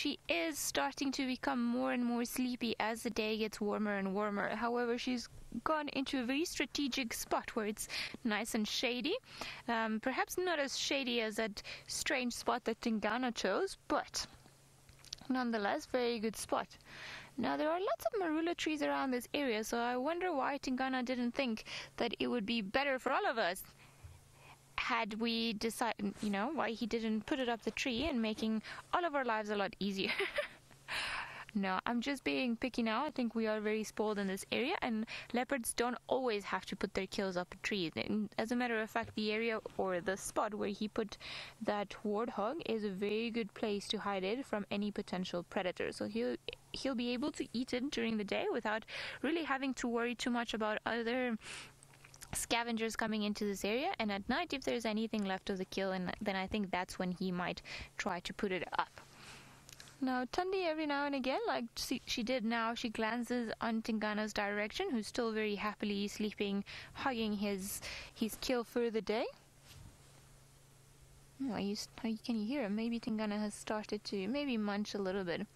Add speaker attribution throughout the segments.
Speaker 1: she is starting to become more and more sleepy as the day gets warmer and warmer. However, she's gone into a very strategic spot where it's nice and shady. Um, perhaps not as shady as that strange spot that Tingana chose, but nonetheless, very good spot. Now, there are lots of marula trees around this area, so I wonder why Tingana didn't think that it would be better for all of us had we decided, you know, why he didn't put it up the tree and making all of our lives a lot easier. no, I'm just being picky now. I think we are very spoiled in this area, and leopards don't always have to put their kills up a tree. As a matter of fact, the area or the spot where he put that warthog is a very good place to hide it from any potential predator. So he'll he'll be able to eat it during the day without really having to worry too much about other scavengers coming into this area and at night if there's anything left of the kill and then I think that's when he might try to put it up. Now Tandi every now and again like she, did now she glances on Tingana's direction who's still very happily sleeping hugging his his kill for the day. Oh, you, can you hear him? Maybe Tingana has started to maybe munch a little bit.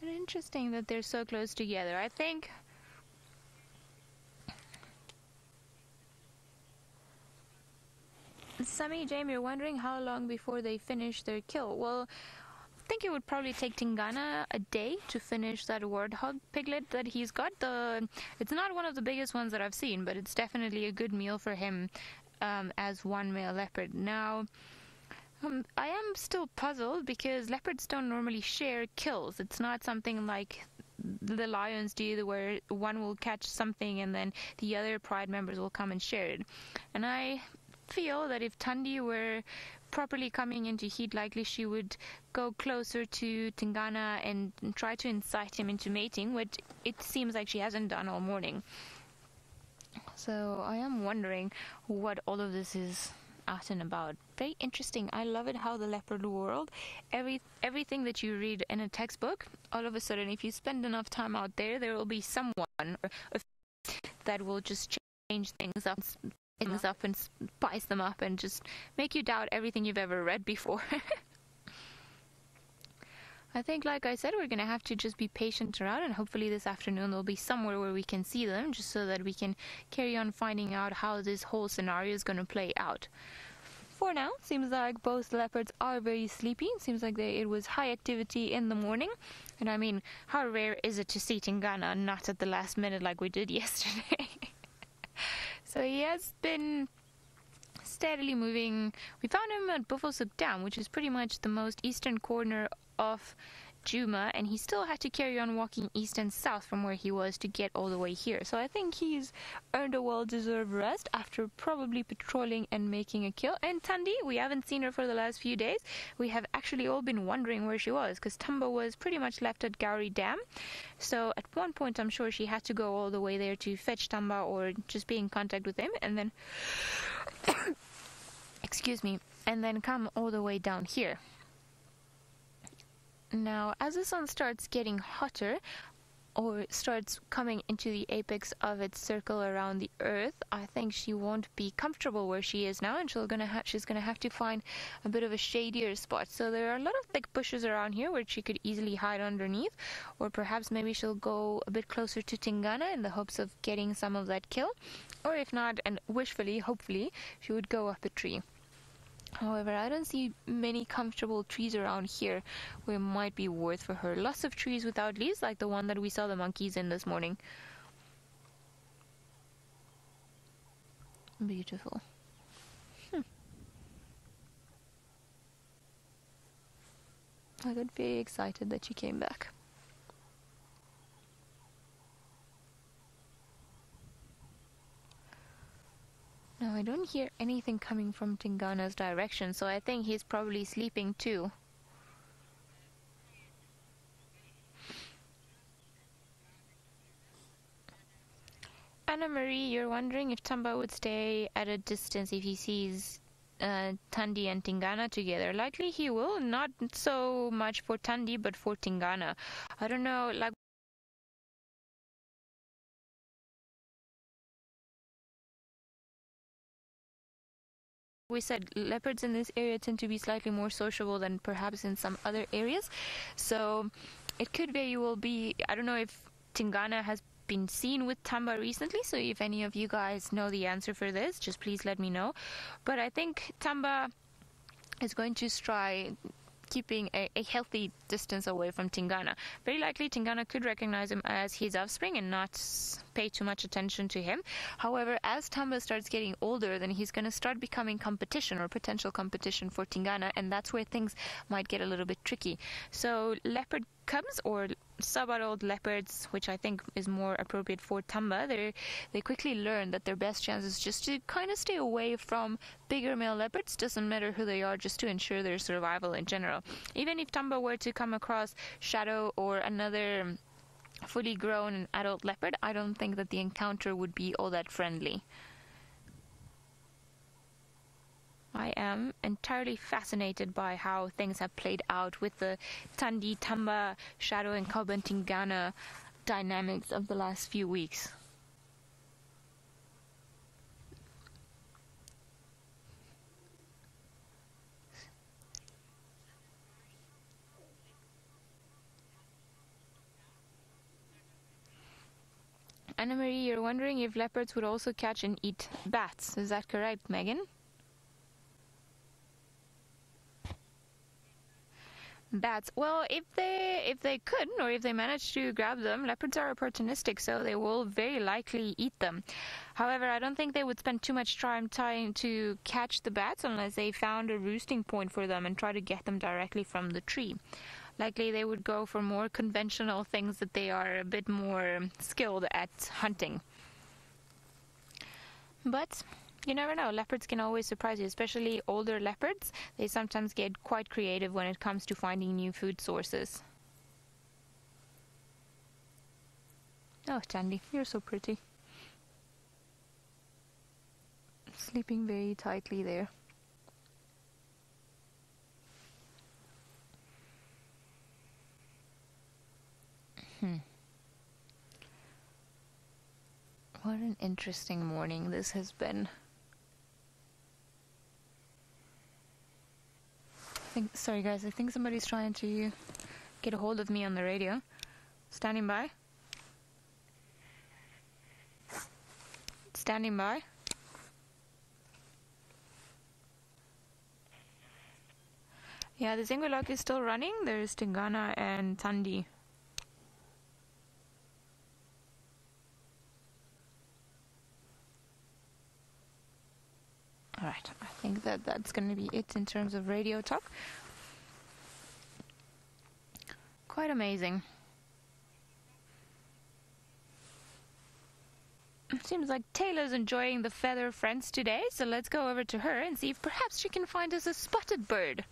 Speaker 1: Interesting that they're so close together. I think Sammy, Jamie, you're wondering how long before they finish their kill. Well, I think it would probably take Tingana a day to finish that warthog piglet that he's got. The It's not one of the biggest ones that I've seen, but it's definitely a good meal for him um, as one male leopard. Now, um, I am still puzzled because leopards don't normally share kills. It's not something like the lions do where one will catch something and then the other pride members will come and share it. And I feel that if Tandi were properly coming into heat, likely she would go closer to Tingana and try to incite him into mating, which it seems like she hasn't done all morning. So I am wondering what all of this is at and about. Very interesting. I love it how the leopard world, every everything that you read in a textbook, all of a sudden, if you spend enough time out there, there will be someone that will just change things up, things up and spice them up and just make you doubt everything you've ever read before. I think, like I said, we're going to have to just be patient around, and hopefully this afternoon there'll be somewhere where we can see them, just so that we can carry on finding out how this whole scenario is going to play out. For now, seems like both leopards are very sleepy. Seems like they, it was high activity in the morning, and I mean, how rare is it to see Tingana not at the last minute like we did yesterday? So he has been steadily moving. We found him at Buffelshoek Dam, which is pretty much the most eastern corner of Djuma, and he still had to carry on walking east and south from where he was to get all the way here. So I think he's earned a well-deserved rest after probably patrolling and making a kill. And Tandi, we haven't seen her for the last few days. We have actually all been wondering where she was because Tamba was pretty much left at Gowrie Dam. So at one point, I'm sure she had to go all the way there to fetch Tamba or just be in contact with him, and then. excuse me, and then come all the way down here. Now, as the sun starts getting hotter, or starts coming into the apex of its circle around the earth, I think she won't be comfortable where she is now, and she's gonna ha- she's gonna have to find a bit of a shadier spot. So there are a lot of thick bushes around here where she could easily hide underneath, or perhaps maybe she'll go a bit closer to Tingana in the hopes of getting some of that kill, or if not, and wishfully, hopefully, she would go up a tree. However, I don't see many comfortable trees around here it might be worth for her. Lots of trees without leaves, like the one that we saw the monkeys in this morning. Beautiful. Hmm. I got very excited that she came back. No, I don't hear anything coming from Tingana's direction, so I think he's probably sleeping too. Anna Marie, you're wondering if Tamba would stay at a distance if he sees uh, Tandi and Tingana together. Likely he will, not so much for Tandi, but for Tingana. I don't know, like we said leopards in this area tend to be slightly more sociable than perhaps in some other areas. So it could very well be, I don't know if Tingana has been seen with Tamba recently. So if any of you guys know the answer for this, just please let me know. But I think Tamba is going to try keeping a, a, healthy distance away from Tingana. Very likely Tingana could recognize him as his offspring and not pay too much attention to him. However, as Tamba starts getting older, then he's going to start becoming competition or potential competition for Tingana, and that's where things might get a little bit tricky. So leopard cubs or sub-adult leopards, which I think is more appropriate for Tamba, they they quickly learn that their best chance is just to kind of stay away from bigger male leopards. Doesn't matter who they are, just to ensure their survival in general. Even if Tamba were to come across Shadow or another fully grown and adult leopard, I don't think that the encounter would be all that friendly. I am entirely fascinated by how things have played out with the Tandi, Tamba, Shadow, and Tingana dynamics of the last few weeks. Anna Marie, you're wondering if leopards would also catch and eat bats. Is that correct, Megan? Bats. Well, if they if they could, or if they manage to grab them, leopards are opportunistic, so they will very likely eat them. However, I don't think they would spend too much time trying to catch the bats unless they found a roosting point for them and try to get them directly from the tree. Likely, they would go for more conventional things that they are a bit more skilled at hunting. But you never know. Leopards can always surprise you, especially older leopards. They sometimes get quite creative when it comes to finding new food sources. Oh, Tandi, you're so pretty. Sleeping very tightly there. Hmm. What an interesting morning this has been. I think, sorry guys, I think somebody's trying to get a hold of me on the radio. Standing by. Standing by. Yeah, the Zingulok is still running. There's Tingana and Tandi. Alright, I think that that's going to be it in terms of radio talk. Quite amazing. It seems like Taylor's enjoying the feather friends today, so let's go over to her and see if perhaps she can find us a spotted bird.